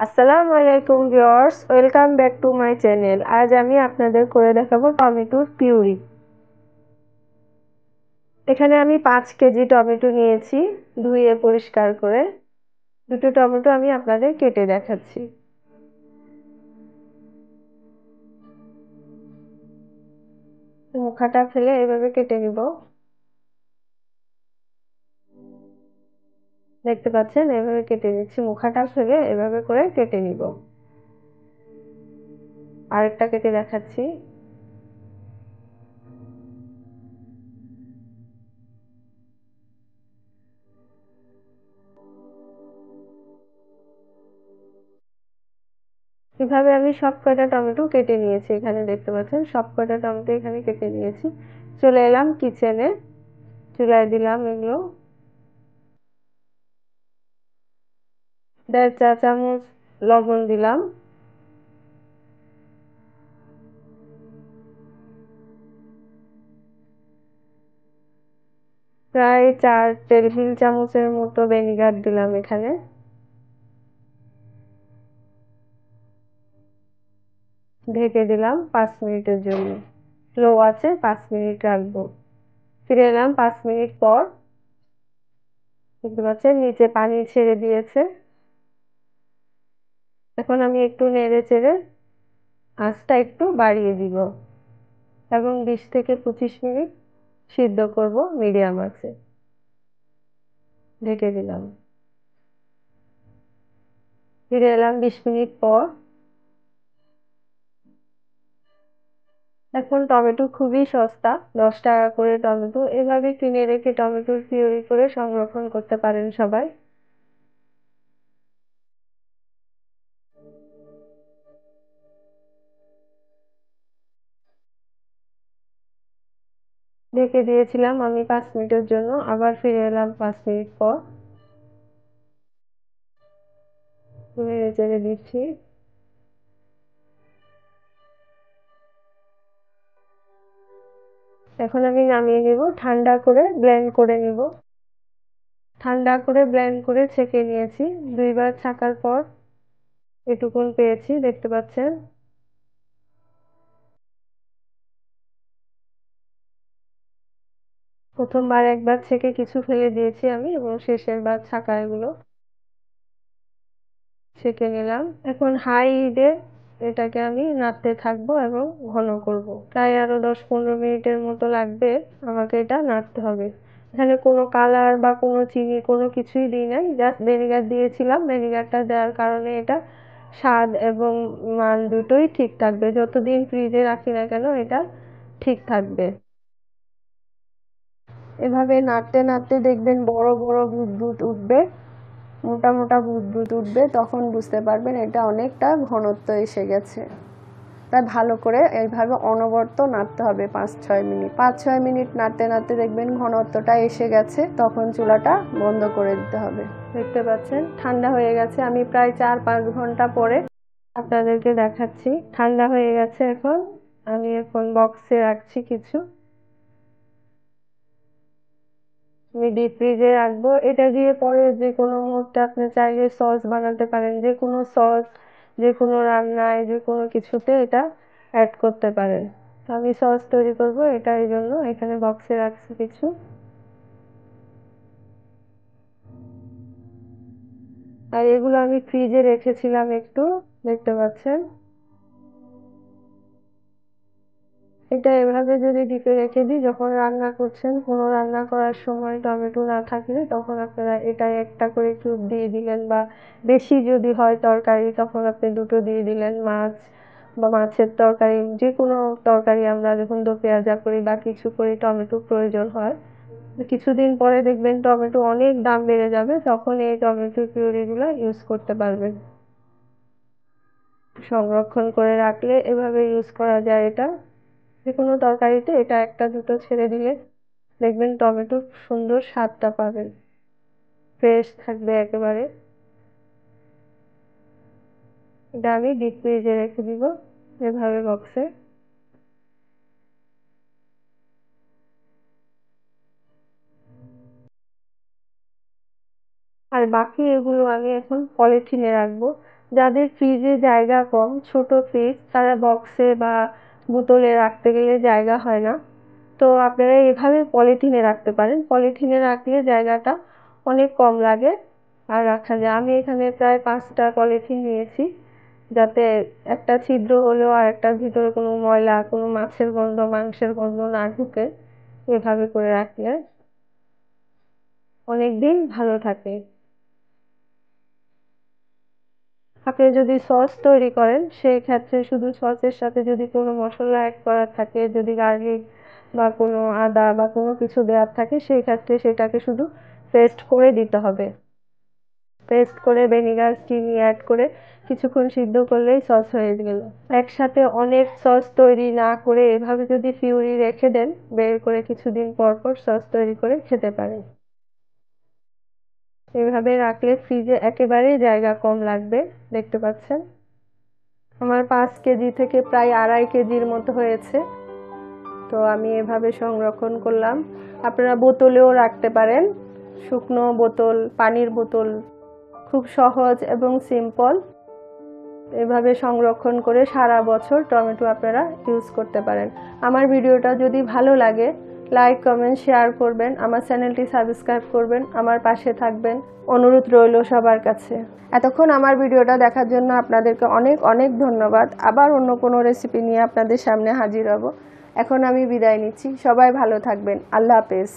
আসসালামু আলাইকুম viewers, welcome back to my channel. আজ আমি আপনাদের করে দেখাবো টমেটোর পিউরি। এখানে আমি পাঁচ কেজি টমেটো নিয়েছি, ধুয়ে পরিষ্কার করে। দুটো টমেটো আমি আপনাদের কেটে দেখাচ্ছি। মুখাটা ফেলে এভাবে কেটে নিব। দেখতে পাচ্ছেন, এভাবে কেটে নিচ্ছি। মুখাটা ফেলে এভাবে করে কেটে নিব। আরেকটা কেটে দেখাচ্ছি। এভাবে আমি সব কয়টা টমেটো কেটে নিয়েছি এখানে, দেখতে পাচ্ছেন? সব কয়টা টমেটো এখানে কেটে নিয়েছি। চলে এলাম কিচেনে চুলায় দিলাম এগুলো। দেড় চা চামচ লবণ দিলাম। প্রায় চার টেবিল চামচের মতো ভিনেগার দিলাম এখানে। ঢেকে দিলাম পাঁচ মিনিটের জন্য। স্লো আছে, পাঁচ মিনিট রাখব। ফিরে এলাম পাঁচ মিনিট পর। দেখতে পাচ্ছেন, নিচে পানি ছেড়ে দিয়েছে। এখন আমি একটু নেড়ে চেড়ে আঁচটা একটু বাড়িয়ে দিব এবং বিশ থেকে পঁচিশ মিনিট সিদ্ধ করব মিডিয়াম আছে ঢেকে দিলাম। ফিরে এলাম বিশ মিনিট পর। এখন টমেটো খুবই সস্তা, দশ টাকা করে টমেটো। এভাবে কিনে রেখে টমেটোর পিউরি করে সংরক্ষণ করতে পারেন সবাই। ঢেকে দিয়েছিলাম আমি পাঁচ মিনিটের জন্য। আবার ফিরে এলাম পাঁচ মিনিট পর। দিচ্ছি। এখন আমি নামিয়ে নিব, ঠান্ডা করে ব্লেন্ড করে নিব। ঠান্ডা করে ব্লেন্ড করে ছেঁকে নিয়েছি। দুইবার ছাকার পর এটুকুন পেয়েছি, দেখতে পাচ্ছেন। প্রথমবার একবার ছেঁকে কিছু ফেলে দিয়েছি আমি এবং শেষের বার ছাকা এগুলো ছেঁকে নিলাম। এখন হাই হিটে এটাকে আমি নাড়তে থাকব এবং ঘন করব। প্রায় আরও দশ পনেরো মিনিটের মতো লাগবে আমাকে এটা নাড়তে হবে। এখানে কোনো কালার বা কোনো চিনি কোনো কিছুই দিই নাই, জাস্ট ভিনেগার দিয়েছিলাম। ভিনেগারটা দেওয়ার কারণে এটা স্বাদ এবং মান দুটোই ঠিক থাকবে। যতদিন ফ্রিজে রাখি না কেন এটা ঠিক থাকবে। এভাবে নাড়তে নাড়তে দেখবেন বড় বড় বুদবুদ উঠবে, মোটা মোটা বুদবুদ উঠবে, তখন বুঝতে পারবেন এটা অনেকটা ঘনত্ব এসে গেছে। তাই ভালো করে এইভাবে অনবর্ত নাড়তে হবে পাঁচ ছয় মিনিট। পাঁচ ছয় মিনিট নাড়তে নাড়তে দেখবেন ঘনত্বটা এসে গেছে, তখন চুলাটা বন্ধ করে দিতে হবে। দেখতে পাচ্ছেন, ঠান্ডা হয়ে গেছে। আমি প্রায় চার পাঁচ ঘণ্টা পরে আপনাদেরকে দেখাচ্ছি। ঠান্ডা হয়ে গেছে এখন। আমি এখন বক্সে রাখছি কিছু। আমি ডিপ ফ্রিজে রাখব। এটা দিয়ে পরে যে কোনো মুহূর্তে আপনি চাইলে সস বানাতে পারেন। যে কোনো সস যে কোনো রান্নায়, যে কোনো কিছুতে এটা অ্যাড করতে পারেন। তো আমি সস তৈরি করব এটা এই জন্য। এখানে বক্সে রাখছি কিছু। আর এগুলো আমি ফ্রিজে রেখেছিলাম একটু। দেখতে পাচ্ছেন? এটা এভাবে যদি ডিপে রেখে দিই, যখন রান্না করছেন, কোনো রান্না করার সময় টমেটো না থাকলে তখন আপনারা এটা একটা করে কিউব দিয়ে দিলেন বা বেশি যদি হয় তরকারি, তখন আপনি দুটো দিয়ে দিলেন মাছ বা মাছের তরকারি। যে কোনো তরকারি আমরা যখন দো পেঁয়াজা করি বা কিছু করি, টমেটো প্রয়োজন হয়। কিছুদিন পরে দেখবেন টমেটো অনেক দাম বেড়ে যাবে, তখন এই টমেটো পিউরিগুলো ইউজ করতে পারবেন। সংরক্ষণ করে রাখলে এভাবে ইউজ করা যায় এটা। যে কোনো তরকারিতে এটা একটা দুটো ছেড়ে দিলে দেখবেন টমেটো সুন্দর স্বাদটা পাবেন। ফ্রেশ থাকবে একেবারে। এটা আমি ডিপ ফ্রিজে রেখে দিব এভাবে বক্সে আর বাকি এগুলো আমি এখন পলিথিনে রাখব। যাদের ফ্রিজে জায়গা কম, ছোট ফ্রিজ তারা বক্সে বা বোতলে রাখতে গেলে জায়গা হয় না। তো আপনারা এভাবে পলিথিনে রাখতে পারেন। পলিথিনে রাখলে জায়গাটা অনেক কম লাগে আর রাখা যায়। আমি এখানে প্রায় পাঁচটা পলিথিন নিয়েছি যাতে একটা ছিদ্র হলেও আর একটার ভিতরে কোনো ময়লা, কোনো মাছের গন্ধ, মাংসের গন্ধ না ঢুকে এভাবে করে রাখলে অনেক দিন ভালো থাকে। আপনি যদি সস তৈরি করেন সেই ক্ষেত্রে শুধু সসের সাথে যদি কোনো মশলা অ্যাড করা থাকে, যদি গার্লিক বা কোনো আদা বা কোনো কিছু দেওয়ার থাকে সেই ক্ষেত্রে সেটাকে শুধু পেস্ট করে দিতে হবে। পেস্ট করে ভিনেগার চিনি অ্যাড করে কিছুক্ষণ সিদ্ধ করলেই সস হয়ে গেল। একসাথে অনেক সস তৈরি না করে এভাবে যদি পিউরি রেখে দেন, বের করে কিছুদিন পর পর সস তৈরি করে খেতে পারেন। এভাবে রাখলে ফ্রিজে একেবারেই জায়গা কম লাগবে, দেখতে পাচ্ছেন? আমার পাঁচ কেজি থেকে প্রায় আড়াই কেজির মতো হয়েছে। তো আমি এভাবে সংরক্ষণ করলাম। আপনারা বোতলেও রাখতে পারেন। শুকনো বোতল, পানির বোতল খুব সহজ এবং সিম্পল এভাবে সংরক্ষণ করে সারা বছর টমেটো আপনারা ইউজ করতে পারেন। আমার ভিডিওটা যদি ভালো লাগে লাইক কমেন্ট শেয়ার করবেন, আমার চ্যানেলটি সাবস্ক্রাইব করবেন, আমার পাশে থাকবেন। অনুরোধ রইল সবার কাছে। এতক্ষণ আমার ভিডিওটা দেখার জন্য আপনাদেরকে অনেক অনেক ধন্যবাদ। আবার অন্য কোনো রেসিপি নিয়ে আপনাদের সামনে হাজির হব। এখন আমি বিদায় নিচ্ছি। সবাই ভালো থাকবেন। আল্লাহ হাফেজ।